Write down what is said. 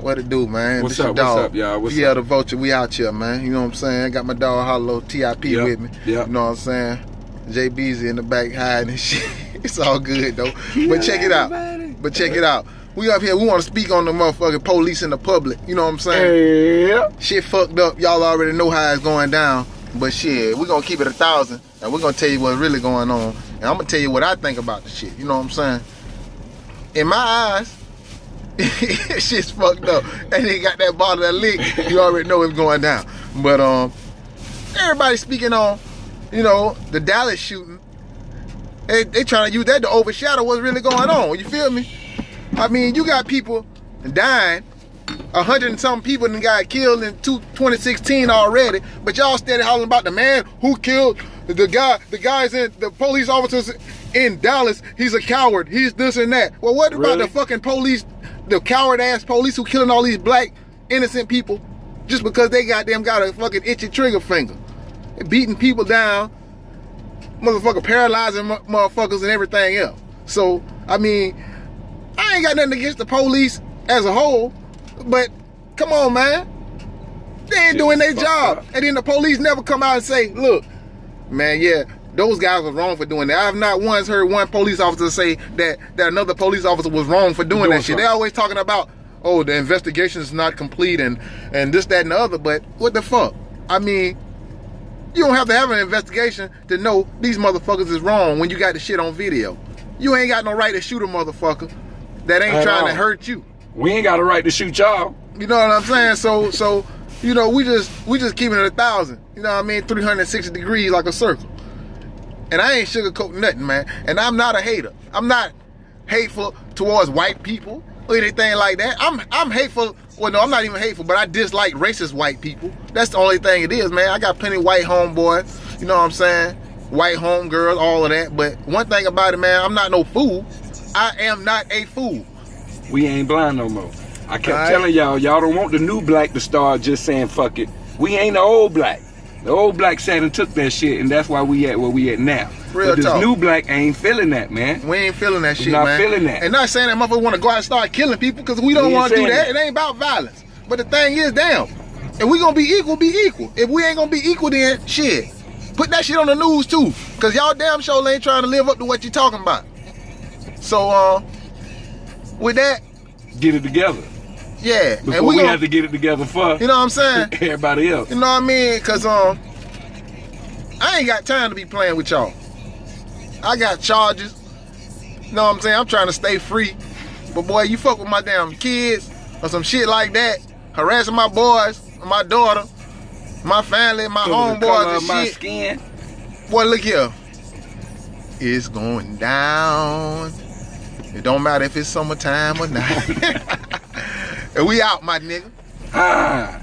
What it do, man? What's This your up? What's dog. up, y'all? What's yeah, up? the vulture. We out here, man. You know what I'm saying? Got my dog Hollow TIP Yep, with me. yep. You know what I'm saying? JB's in the back hiding and shit. it's all good though. but check it out. But check it out. We up here. We want to speak on the motherfucking police in the public. You know what I'm saying? Yeah. Shit fucked up. Y'all already know how it's going down. But shit, we're gonna keep it a thousand and we're gonna tell you what's really going on. And I'm gonna tell you what I think about the shit. You know what I'm saying? In my eyes, shit's fucked up. And they got that bottle of lick, you already know it's going down. But um everybody speaking on, you know, the Dallas shooting. They, they trying to use that to overshadow what's really going on. You feel me? I mean, you got people dying a hundred and some people and got killed in two, 2016 already, but y'all steady hollering about the man who killed the guy, the guys in the police officers in Dallas. He's a coward. He's this and that. Well, what about Really? the fucking police, the coward ass police who killing all these black innocent people just because they got them got a fucking itchy trigger finger, beating people down, motherfucker paralyzing motherfuckers and everything else. So I mean, I ain't got nothing against the police as a whole, but come on, man. They ain't doing their job. up. And then the police never come out and say, look, man, yeah, those guys was wrong for doing that. I've not once heard one police officer say that, that another police officer was wrong for doing, Doing that shit. They always talking about, oh, the investigation is not complete and, and this, that, and the other. But what the fuck? I mean, you don't have to have an investigation to know these motherfuckers is wrong when you got the shit on video. You ain't got no right to shoot a motherfucker that ain't At trying to hurt you. We ain't got a right to shoot y'all. You know what I'm saying? So so you know we just we just keeping it a thousand. You know what I mean? 360 degrees like a circle. And I ain't sugarcoating nothing, man. And I'm not a hater. I'm not hateful towards white people or anything like that. I'm I'm hateful. Well, no, I'm not even hateful, but I dislike racist white people. That's the only thing it is, man. I got plenty of white homeboys. You know what I'm saying? White homegirls, all of that. But one thing about it, man, I'm not no fool. I am not a fool. We ain't blind no more. I kept Alright. telling y'all, y'all don't want the new black to start just saying fuck it. We ain't the old black. The old black sat and took that shit, and that's why we at where we at now. Real but this talk. new black ain't feeling that, man. We ain't feeling that We shit, not man. feeling that. And not saying that motherfucker want to go out and start killing people because we don't want to do that. that. It ain't about violence. But the thing is, damn, if we gonna be equal, be equal. If we ain't gonna be equal, then shit, put that shit on the news too, cause y'all damn sure ain't trying to live up to what you talking about. So, uh, with that, Get it together. Yeah, Before and we, we, gonna, have to get it together for you know what I'm saying? everybody else. You know what I mean? Cause um, I ain't got time to be playing with y'all. I got charges. You know what I'm saying? I'm trying to stay free. But boy, you fuck with my damn kids or some shit like that, harassing my boys, my daughter, my family, my homeboys and my shit. skin. Boy, look here. It's going down. It don't matter if it's summertime or not. and we out, my nigga. Ah.